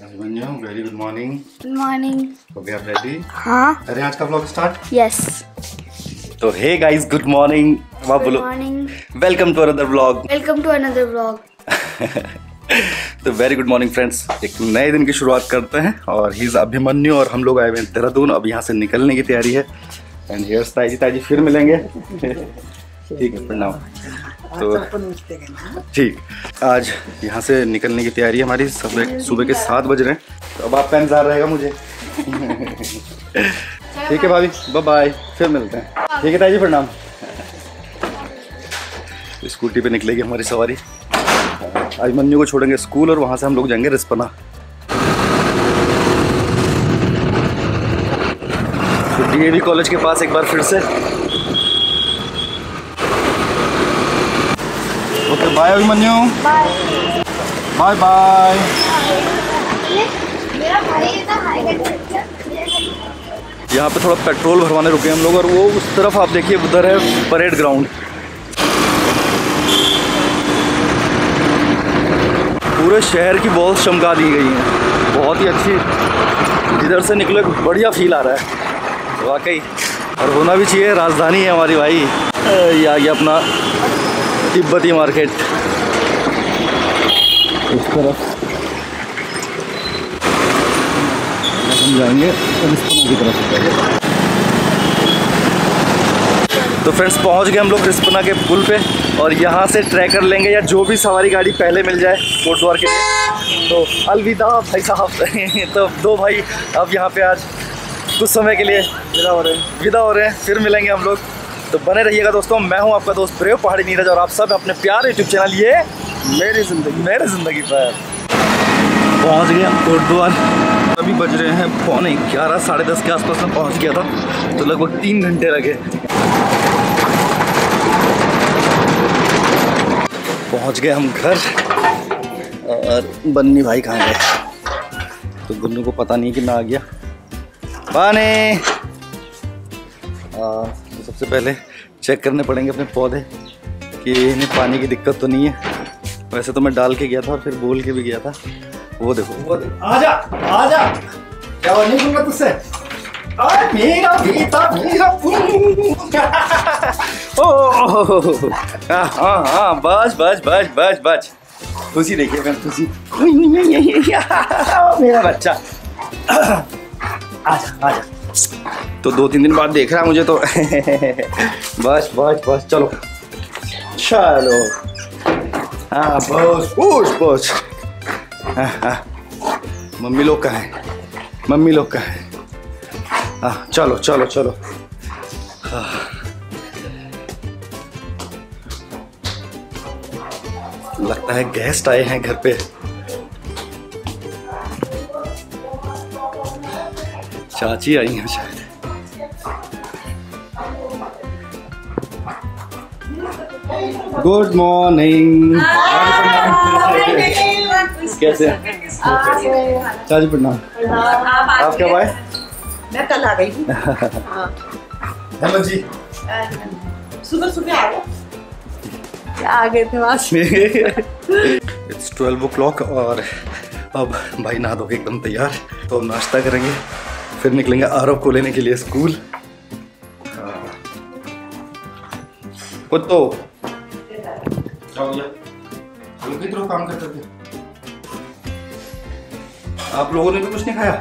Very good morning good morning हो गया ready हाँ अरे आज का ब्लॉग स्टार्ट यस तो hey guys good morning good बोलो welcome to another blog welcome to another vlog तो वेरी गुड मॉर्निंग फ्रेंड्स एक नए दिन की शुरुआत करते हैं और ही इज़ अभिमन्यु और हम लोग आए हुए हैं देहरादून। अब यहाँ से निकलने की तैयारी है। एंड हियर्स ताजी ताजी फिर मिलेंगे। ठीक है प्रणाम तो ठीक। आज यहाँ से निकलने की तैयारी हमारी। सुबह सुबह के सात बज रहे हैं। तो अब आपका इंतज़ार रहेगा मुझे। ठीक है भाभी। बाय बाय फिर मिलते हैं। ठीक है ताजी प्रणाम। स्कूटी पे निकलेगी हमारी सवारी। आज अभिमन्यु को छोड़ेंगे स्कूल और वहाँ से हम लोग जाएँगे रिस्पना। तो डीएवी कॉलेज के पास एक बार फिर से। बाय अभिमन्यु बाय बाय यहाँ पे थोड़ा पेट्रोल भरवाने रुके हम लोग और वो उस तरफ़ आप देखिए, उधर है परेड ग्राउंड। पूरे शहर की वॉल्स चमका दी गई है। बहुत ही अच्छी। जिधर से निकले बढ़िया फील आ रहा है। वाकई। और होना भी चाहिए, राजधानी है हमारी भाई। ये गया अपना तिब्बती मार्केट. इस तरफ़। हम जाएँगे रिस्पना की तरफ़। तो फ्रेंड्स पहुँच गए हम लोग रिस्पना के पुल पे और यहाँ से ट्रैकर लेंगे या जो भी सवारी गाड़ी पहले मिल जाए कोटद्वार के लिए। तो अलविदा भाई साहब। तो दो भाई अब यहाँ पे आज कुछ समय के लिए विदा हो रहे हैं। विदा हो रहे हैं फिर मिलेंगे हम लोग। तो बने रहिएगा दोस्तों, मैं हूँ आपका दोस्त प्रेम पहाड़ी नीरज, और आप सब अपने प्यारे यूट्यूब चैनल ये मेरी ज़िंदगी। मेरे ज़िंदगी पर। पहुँच हम कोटद्वार अभी बज रहे हैं पौने ग्यारह, साढ़े दस के आसपास में पहुँच गया था तो लगभग तीन घंटे लगे। पहुँच गए हम घर, और बन्नी भाई कहाँ गए? तो गुन्नू को पता नहीं कि मैं आ गया। पानी। सबसे पहले चेक करने पड़ेंगे अपने पौधे कि इन्हें पानी की दिक्कत तो नहीं है। वैसे तो मैं डाल के गया था और फिर बोल के भी गया था। वो देखो। वो देखो आजा आजा। क्या नहीं तुझसे? मेरा बेटा मेरा ओ हाँ हाँ हाँ बस बस बस बस बस। खुशी देखिए मैं खुशी। मेरा बच्चा। आजा आजा। तो दो तीन दिन बाद देख रहा मुझे तो। बस बस बस चलो। चलो। हाँ बस बस बस। हाँ, हाँ। मम्मी लोग कहाँ हैं? मम्मी लोग कहाँ हैं? हाँ चलो चलो चलो। हाँ। लगता है गेस्ट आए हैं घर पे। चाची आई हैं शायद गुड मॉर्निंग कैसे? चाची प्रणाम आप क्या आए मैं कल आ गई हेलो जी सुबह सुबह आ गया आ गए थे वहाँ इट्स ट्वेल्व ओ क्लॉक और अब भाई नहा धो के एकदम तैयार तो अब नाश्ता करेंगे फिर निकलेंगे आरव को लेने के लिए स्कूल। कितने काम करते थे। आप लोगों ने भी कुछ नहीं खाया?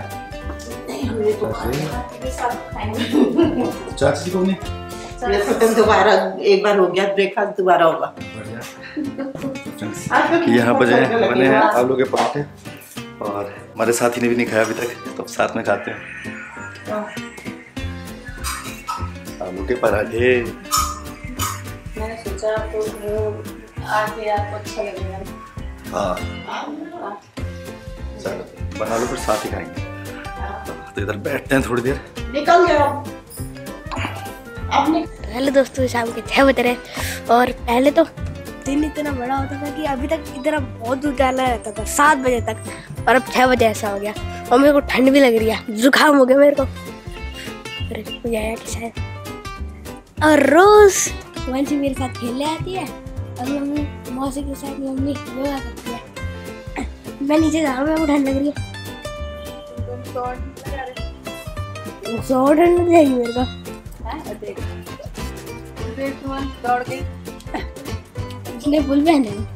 चाची को नहीं तो दोबारा एक बार हो गया ब्रेकफास्ट दोबारा होगा। यहाँ बजे बने हैं। आलू के पराठे। और हमारे साथी ने भी नहीं खाया अभी तक तो अब साथ में खाते हैं। आलू के पराठे। मैंने सोचा आपको आके आपको अच्छा लगेगा। हाँ। चलो बना लो फिर साथ ही खाएँगे। तो इधर बैठते हैं थोड़ी देर। निकल जाओ अपने हेलो दोस्तों शाम के छः बज रहे हैं। और पहले तो दिन इतना बड़ा होता था कि अभी तक इतना बहुत जाना रहता था, सात बजे तक। और अब छः बजे ऐसा हो गया। और मेरे को ठंड भी लग रही है, जुकाम हो गया मेरे को। कि शायद। और रोज वंशी मेरे साथ खेलने आती है। और मम्मी, मौसी के साथ मम्मी योगा करती है। मैं नीचे जा रहा हूँ, मेरे को ठंड लग रही है। ज़ोर लग जाएगी मेरे को। दौड़ गई पहने। हैं।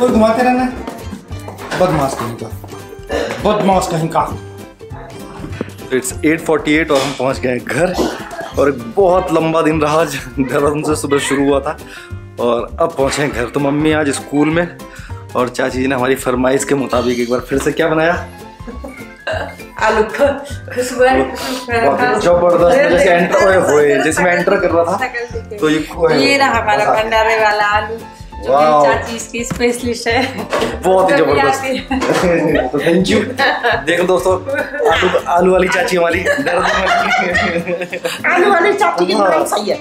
और घुमाते रहना। बदमाश कहीं का। बदमाश कहीं का। तो इट्स 8:48 और हम पहुँच गए घर और एक बहुत लंबा दिन रहा आज देहरादून से सुबह शुरू हुआ था और अब पहुँचे घर। तो मम्मी आज स्कूल में और चाची जी ने हमारी फरमाइश के मुताबिक एक बार फिर से क्या बनाया? आलू को ज़बरदस्त जैसे एंटर होए जैसे मैं एंटर कर रहा था तो ये ये रहा हमारा भंडारे वाला आलू जो चाची इसकी स्पेशलिस्ट है। बहुत ही ज़बरदस्त। तो थैंक यू देखो दोस्तों आलू आलू वाली चाची हमारी आलू वाली चाची की सही है।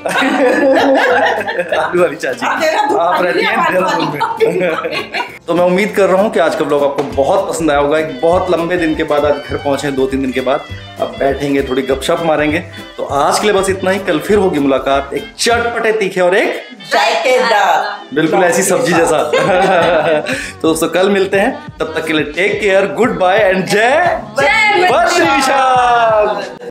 आलू वाली चाची। आप रहती हैं देहरादून में। तो मैं उम्मीद कर रहा हूँ कि आज का ब्लॉग आपको बहुत पसंद आया होगा। एक बहुत लंबे दिन के बाद आज घर पहुँचे दो तीन दिन के बाद। अब बैठेंगे थोड़ी गपशप मारेंगे। तो आज के लिए बस इतना ही। कल फिर होगी मुलाकात। एक चटपटे तीखे और एक बिल्कुल ऐसी सब्ज़ी जैसा। तो दोस्तों कल मिलते हैं। तब तक के लिए take care good bye and जय जय विशाल